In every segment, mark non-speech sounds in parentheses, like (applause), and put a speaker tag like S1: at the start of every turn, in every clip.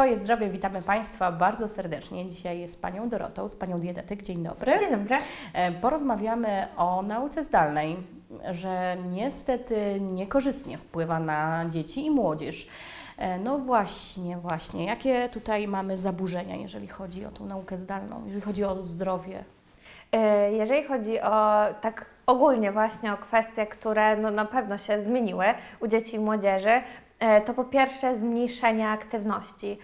S1: Twoje zdrowie, witamy Państwa bardzo serdecznie. Dzisiaj z Panią Dorotą, z Panią dietetyk. Dzień dobry.
S2: Dzień dobry.
S1: E, Porozmawiamy o nauce zdalnej, że niestety niekorzystnie wpływa na dzieci i młodzież. E, No właśnie, właśnie. Jakie tutaj mamy zaburzenia, jeżeli chodzi o tą naukę zdalną, jeżeli chodzi o zdrowie?
S2: E, Jeżeli chodzi o tak ogólnie właśnie o kwestie, które no na pewno się zmieniły u dzieci i młodzieży, e, to po pierwsze zmniejszenie aktywności,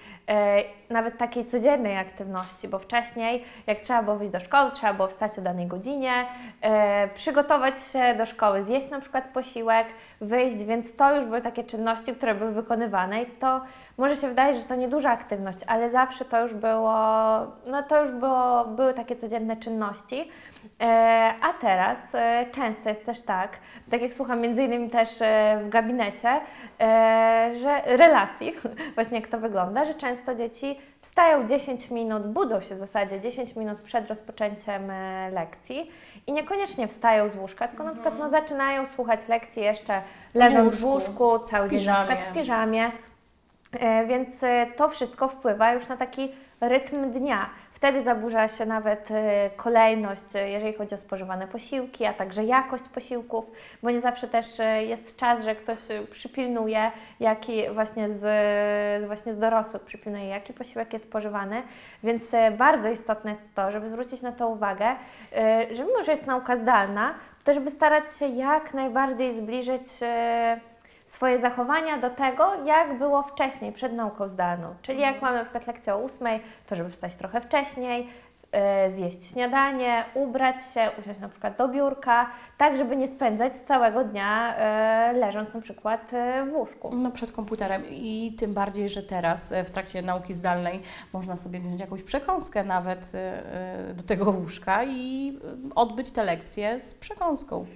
S2: nawet takiej codziennej aktywności, bo wcześniej jak trzeba było wyjść do szkoły, trzeba było wstać o danej godzinie, e, przygotować się do szkoły, zjeść na przykład posiłek, wyjść, więc to już były takie czynności, które były wykonywane i to może się wydaje, że to nieduża aktywność, ale zawsze to już było, no to już było, były takie codzienne czynności. E, a teraz e, często jest też tak, tak jak słucham między innymi też w gabinecie, że relacji, (laughs) właśnie jak to wygląda, że często dzieci wstają 10 minut, budzą się w zasadzie 10 minut przed rozpoczęciem e, lekcji i niekoniecznie wstają z łóżka, tylko na przykład no, zaczynają słuchać lekcji jeszcze leżąc w
S1: łóżku,
S2: łóżku, cały
S1: w
S2: dzień na przykład
S1: piżamie.
S2: w piżamie. E, Więc e, to wszystko wpływa już na taki rytm dnia. Wtedy zaburza się nawet e, kolejność, e, jeżeli chodzi o spożywane posiłki, a także jakość posiłków, bo nie zawsze też e, jest czas, że ktoś przypilnuje, jaki właśnie z, właśnie z dorosłych przypilnuje, jaki posiłek jest spożywany. Więc bardzo istotne jest to, żeby zwrócić na to uwagę, że mimo, że jest nauka zdalna, to żeby starać się jak najbardziej zbliżyć swoje zachowania do tego, jak było wcześniej, przed nauką zdalną. Czyli jak mamy na przykład lekcję o 8, to żeby wstać trochę wcześniej, e, zjeść śniadanie, ubrać się, usiąść na przykład do biurka, tak żeby nie spędzać całego dnia e, leżąc na przykład e, w łóżku.
S1: No przed komputerem i tym bardziej, że teraz w trakcie nauki zdalnej można sobie wziąć jakąś przekąskę nawet do tego łóżka i odbyć te lekcje z przekąską.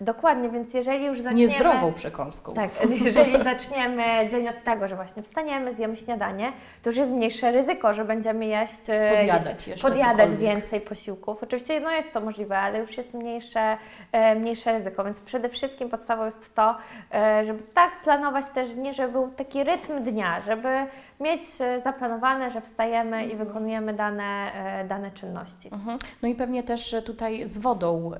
S2: Dokładnie, więc jeżeli już zaczniemy...
S1: Niezdrową przekąską.
S2: Tak, (laughs) jeżeli zaczniemy dzień od tego, że właśnie wstaniemy, zjemy śniadanie, to już jest mniejsze ryzyko, że będziemy jeść, e,
S1: Podjadać jeszcze
S2: podjadać więcej posiłków. Oczywiście no jest to możliwe, ale już jest mniejsze, e, mniejsze ryzyko, więc przede wszystkim podstawą jest to, e, żeby tak planować też dni, żeby był taki rytm dnia, żeby mieć zaplanowane, że wstajemy i wykonujemy dane, dane czynności.
S1: Mhm. No i pewnie też tutaj z wodą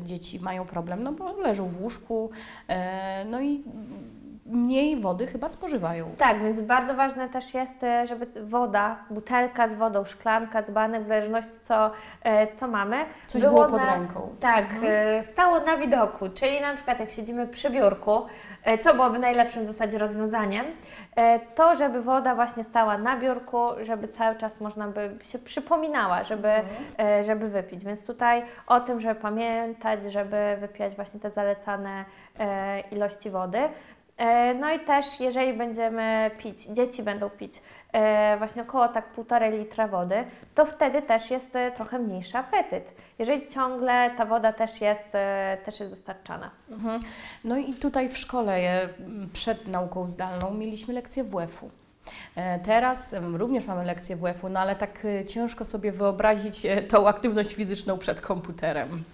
S1: dzieci mają problem, no bo leżą w łóżku, e, no i mniej wody chyba spożywają.
S2: Tak, więc bardzo ważne też jest, e, żeby woda, butelka z wodą, szklanka, dzbanek, w zależności co, e, co mamy,
S1: Coś było pod
S2: na,
S1: ręką.
S2: Tak, e, stało na widoku, czyli na przykład jak siedzimy przy biurku, co byłoby najlepszym w zasadzie rozwiązaniem, e, to żeby woda właśnie stała na biurku, żeby cały czas można by się przypominała, żeby, e, żeby wypić. Więc tutaj o tym, żeby pamiętać, żeby wypijać właśnie te zalecane e, ilości wody. E, No i też, jeżeli będziemy pić, dzieci będą pić e, właśnie około tak półtorej litra wody, to wtedy też jest e, trochę mniejszy apetyt. Jeżeli ciągle ta woda też jest, też jest dostarczana.
S1: Mhm. No i tutaj w szkole przed nauką zdalną mieliśmy lekcję WF-u. Teraz również mamy lekcję WF-u, no ale tak ciężko sobie wyobrazić tą aktywność fizyczną przed komputerem.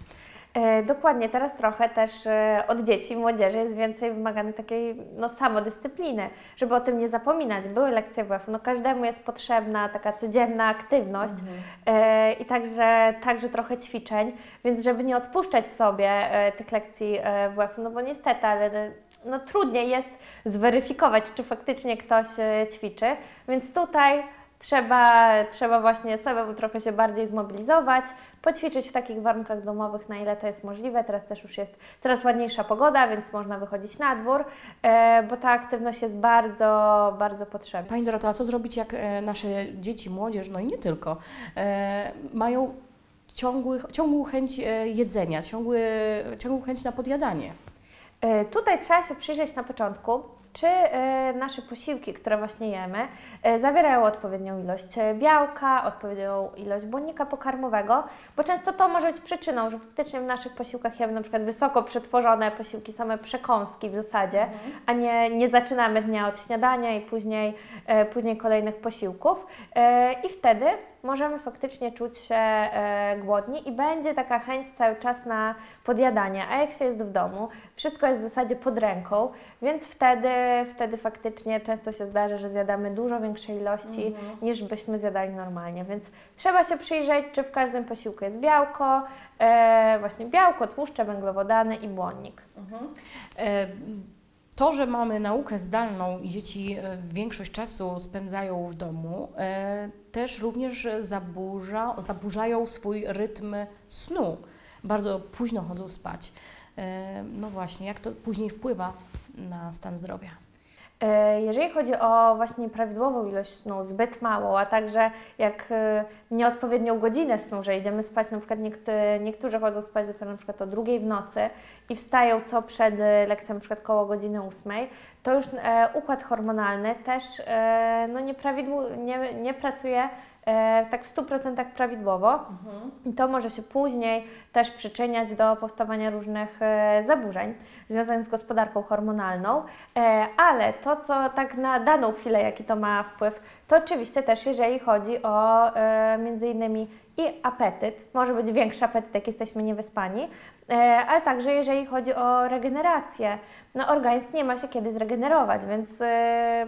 S2: E, Dokładnie, teraz trochę też e, od dzieci, młodzieży jest więcej wymagane takiej no, samodyscypliny, żeby o tym nie zapominać. Były lekcje WF, no każdemu jest potrzebna taka codzienna aktywność e, i także, także trochę ćwiczeń, więc żeby nie odpuszczać sobie tych lekcji WF, no bo niestety, ale no, trudniej jest zweryfikować, czy faktycznie ktoś ćwiczy, więc tutaj Trzeba, trzeba właśnie samemu trochę się bardziej zmobilizować, poćwiczyć w takich warunkach domowych, na ile to jest możliwe. Teraz też już jest coraz ładniejsza pogoda, więc można wychodzić na dwór, e, bo ta aktywność jest bardzo, bardzo potrzebna.
S1: Pani Doroto, a co zrobić, jak e, nasze dzieci, młodzież, no i nie tylko, e, mają ciągły, ciągłą chęć jedzenia, ciągły, ciągłą chęć na podjadanie?
S2: Tutaj trzeba się przyjrzeć na początku, czy e, nasze posiłki, które właśnie jemy, e, zawierają odpowiednią ilość e, białka, odpowiednią ilość błonnika pokarmowego, bo często to może być przyczyną, że faktycznie w naszych posiłkach jemy na przykład wysoko przetworzone posiłki, same przekąski w zasadzie, a nie, nie zaczynamy dnia od śniadania i później, później kolejnych posiłków. I wtedy możemy faktycznie czuć się e, głodni i będzie taka chęć cały czas na podjadanie. A jak się jest w domu, wszystko jest w zasadzie pod ręką, więc wtedy, wtedy faktycznie często się zdarza, że zjadamy dużo większej ilości niż byśmy zjadali normalnie. Więc trzeba się przyjrzeć, czy w każdym posiłku jest białko, e, właśnie białko, tłuszcze, węglowodany i błonnik.
S1: E, To, że mamy naukę zdalną i dzieci e, większość czasu spędzają w domu, e, też również zaburza, zaburzają swój rytm snu. Bardzo późno chodzą spać. E, No właśnie, jak to później wpływa na stan zdrowia?
S2: E, Jeżeli chodzi o właśnie prawidłową ilość snu, zbyt małą, a także jak e, nieodpowiednią godzinę snu, że idziemy spać, na przykład niektórzy, chodzą spać dopiero na przykład o drugiej w nocy i wstają co przed e, lekcją, na przykład koło godziny ósmej, to już układ hormonalny też no, nie, nie pracuje e, tak w 100% prawidłowo. I to może się później też przyczyniać do powstawania różnych e, zaburzeń związanych z gospodarką hormonalną, e, ale to, co tak na daną chwilę, jaki to ma wpływ, to oczywiście też jeżeli chodzi o e, między innymi i apetyt, może być większy apetyt, jak jesteśmy niewyspani, e, ale także jeżeli chodzi o regenerację, no organizm nie ma się kiedy zregenerować, więc e,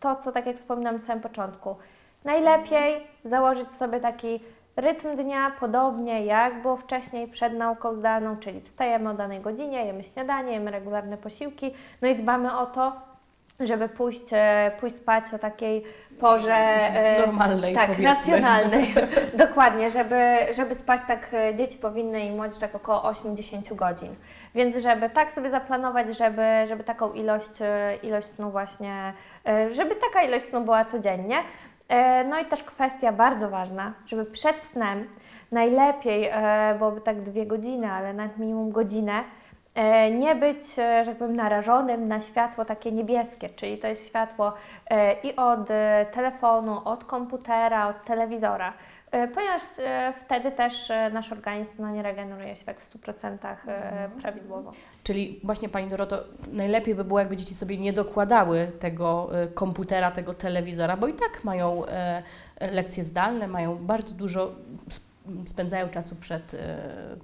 S2: to, co tak jak wspominam na samym początku, najlepiej założyć sobie taki rytm dnia, podobnie jak było wcześniej przed nauką zdalną, czyli wstajemy o danej godzinie, jemy śniadanie, jemy regularne posiłki, no i dbamy o to, żeby pójść, e, pójść spać o takiej porze e,
S1: Normalnej,
S2: tak,
S1: powiedzmy.
S2: racjonalnej. (laughs) Dokładnie, żeby, żeby spać tak e, dzieci powinny i młodzi tak około 8-10 godzin. Więc żeby tak sobie zaplanować, żeby, żeby taką ilość, ilość snu właśnie, żeby taka ilość snu była codziennie. E, No i też kwestia bardzo ważna, żeby przed snem najlepiej e, byłoby tak dwie godziny, ale nawet minimum godzinę, e, nie być, że tak powiem, narażonym na światło takie niebieskie, czyli to jest światło i od telefonu, od komputera, od telewizora, ponieważ e, wtedy też e, nasz organizm no, nie regeneruje się tak w 100% e, prawidłowo.
S1: Czyli właśnie Pani Doroto, najlepiej by było, jakby dzieci sobie nie dokładały tego e, komputera, tego telewizora, bo i tak mają e, lekcje zdalne, mają bardzo dużo, sp- spędzają czasu przed e,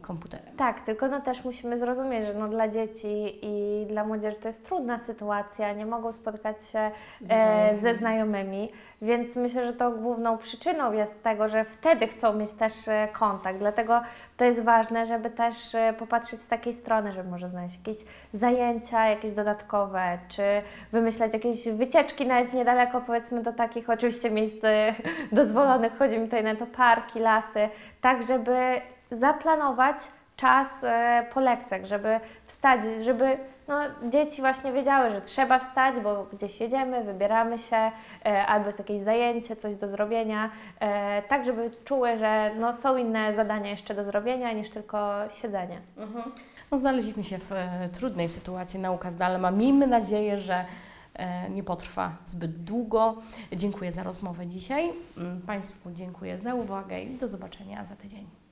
S1: komputerem.
S2: Tak, tylko no też musimy zrozumieć, że no dla dzieci i dla młodzieży to jest trudna sytuacja, nie mogą spotkać się e, ze znajomymi, więc myślę, że to główną przyczyną jest tego, że wtedy chcą mieć też e, kontakt, dlatego to jest ważne, żeby też e, popatrzeć z takiej strony, żeby może znaleźć jakieś zajęcia, jakieś dodatkowe, czy wymyślać jakieś wycieczki nawet niedaleko powiedzmy do takich oczywiście miejsc e, (laughs) dozwolonych, chodzi mi tutaj na to parki, lasy, tak żeby zaplanować czas e, po lekcjach, żeby wstać, żeby no, dzieci właśnie wiedziały, że trzeba wstać, bo gdzieś jedziemy, wybieramy się, e, albo jest jakieś zajęcie, coś do zrobienia, e, tak żeby czuły, że no, są inne zadania jeszcze do zrobienia niż tylko siedzenie.
S1: No, znaleźliśmy się w trudnej sytuacji, nauka zdalna. Miejmy nadzieję, że nie potrwa zbyt długo. Dziękuję za rozmowę dzisiaj. Mm, Państwu dziękuję za uwagę i do zobaczenia za tydzień.